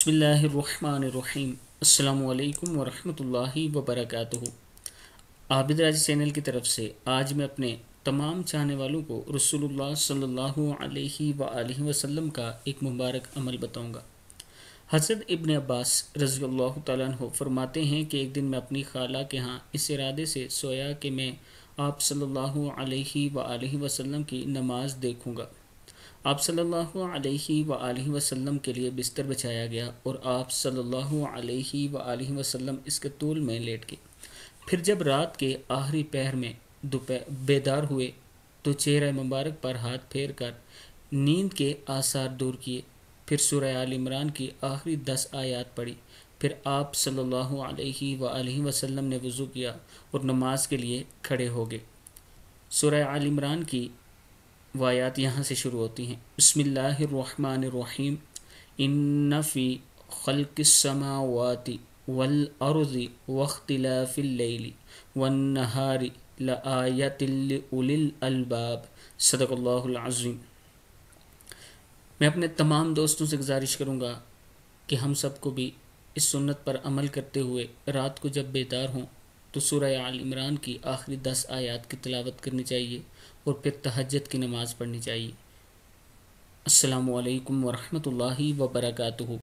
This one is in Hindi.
बसमीम अल्लाम वरहमतुल्लाहि वबरकातुहु। आबिद राज चैनल की तरफ़ से आज मैं अपने तमाम चाहने वालों को रसूलुल्लाह सल्लल्लाहु अलैहि का एक मुबारक अमल बताऊँगा। हज़रत इब्न अब्बास रज़ी तु फरमाते हैं कि एक दिन मैं अपनी खाला के यहाँ इस इरादे से सोया कि मैं आप सल्लल्लाहु अलैहि की नमाज़ देखूँगा। आप सल्लल्लाहु अलैहि वसल्लम के लिए बिस्तर बिछाया गया और आप सल्लल्लाहु अलैहि वसल्लम इसके तूल में लेट गए फिर जब रात के आखिरी पहर में दोपहर बेदार हुए तो चेहरा मुबारक पर हाथ फेर कर नींद के आसार दूर किए। फिर सुरह आल इमरान की आखिरी दस आयात पढ़ी। फिर आप सल्लल्लाहु अलैहि वसल्लम ने वज़ू किया और नमाज़ के लिए खड़े हो गए। सुरह आल इमरान की वायात यहाँ से शुरू होती हैं। बसमीम इन्नफ़ी खलक़मावाति वल अर्ज़ि वख्तिलाफ़िल्लैलि वन्नहारि लआयतिल अलबाब। सदक़ल्लाहुल मैं अपने तमाम दोस्तों से गुजारिश करूँगा कि हम सबको भी इस सुन्नत पर अमल करते हुए रात को जब बेदार हों तो सूर्य आल इमरान की आखिरी दस आयात की तलावत करनी चाहिए और फिर तहजद की नमाज़ पढ़नी चाहिए। असलकम वरहमल वर्का